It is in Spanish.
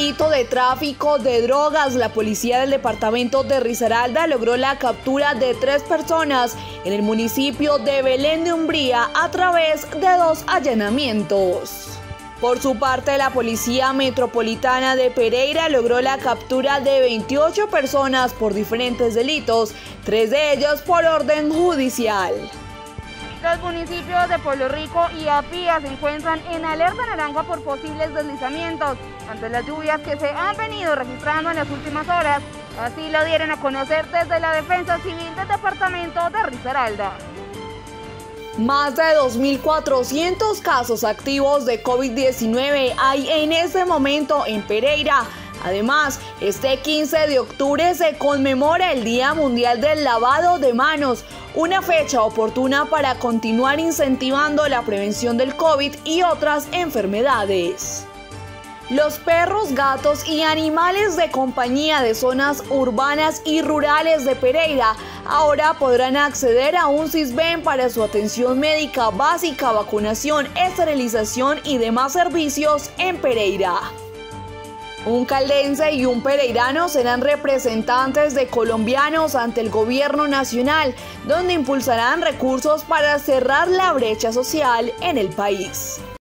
delito de tráfico de drogas, la policía del departamento de Risaralda logró la captura de tres personas en el municipio de Belén de Umbría a través de dos allanamientos. Por su parte, la Policía Metropolitana de Pereira logró la captura de 28 personas por diferentes delitos, tres de ellos por orden judicial. Los municipios de Pueblo Rico y Apía se encuentran en alerta naranja por posibles deslizamientos ante las lluvias que se han venido registrando en las últimas horas. Así lo dieron a conocer desde la Defensa Civil del Departamento de Risaralda. Más de 2.400 casos activos de COVID-19 hay en este momento en Pereira. Además, este 15 de octubre se conmemora el Día Mundial del Lavado de Manos, una fecha oportuna para continuar incentivando la prevención del COVID y otras enfermedades. Los perros, gatos y animales de compañía de zonas urbanas y rurales de Pereira ahora podrán acceder a un CISBEN para su atención médica básica, vacunación, esterilización y demás servicios en Pereira. Un caldense y un pereirano serán representantes de colombianos ante el gobierno nacional, donde impulsarán recursos para cerrar la brecha social en el país.